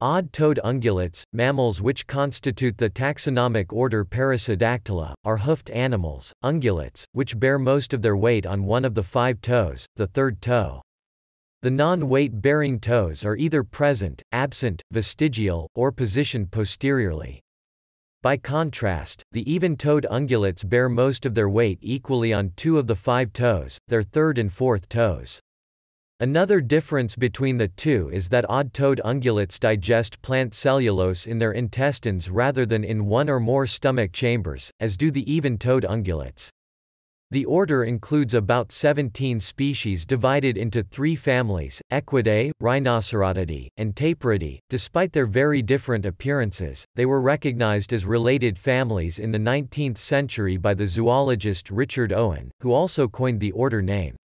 Odd-toed ungulates, mammals which constitute the taxonomic order Perissodactyla, are hoofed animals, ungulates, which bear most of their weight on one of the five toes, the third toe. The non-weight-bearing toes are either present, absent, vestigial, or positioned posteriorly. By contrast, the even-toed ungulates bear most of their weight equally on two of the five toes, their third and fourth toes. Another difference between the two is that odd-toed ungulates digest plant cellulose in their intestines rather than in one or more stomach chambers, as do the even-toed ungulates. The order includes about 17 species divided into three families, Equidae, Rhinocerotidae, and Tapiridae. Despite their very different appearances, they were recognized as related families in the 19th century by the zoologist Richard Owen, who also coined the order name.